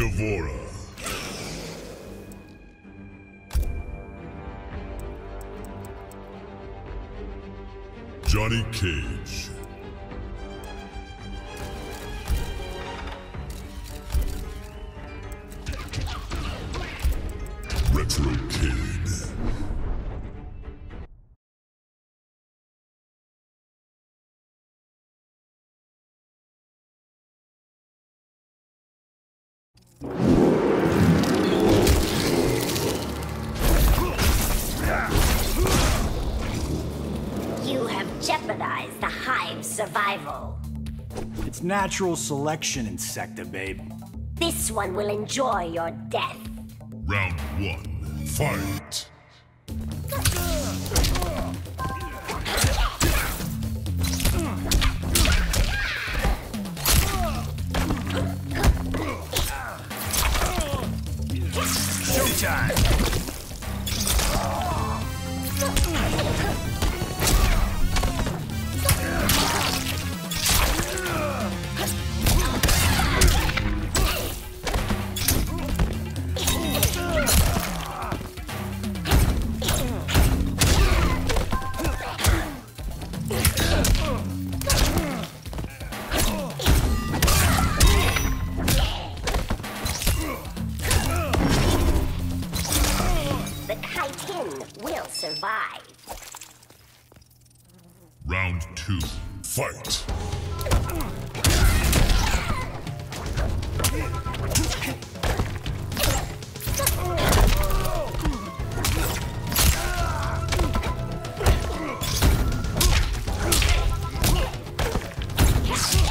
D'Vorah. Johnny Cage. Have jeopardized the Hive's survival. It's natural selection, Insecta, babe. This one will enjoy your death. Round one. Fight. Survive. Round two. Fight. Finish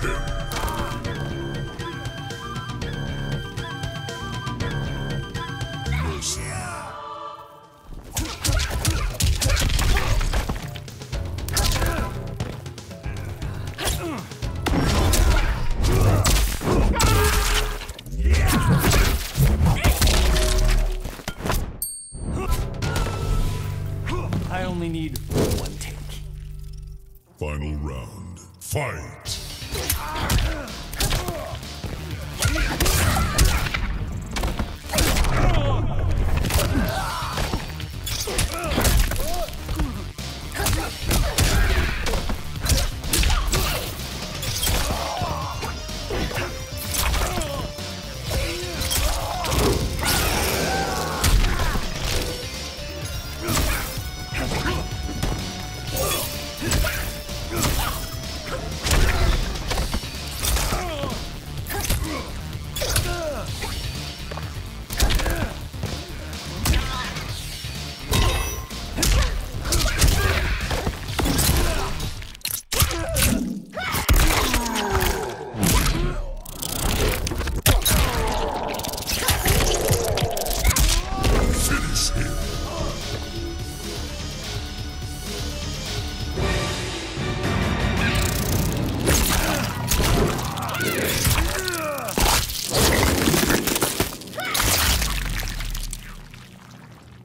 him. I only need one take. Final round. Fight. Him.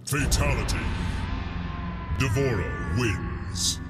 Fatality. D'Vorah wins.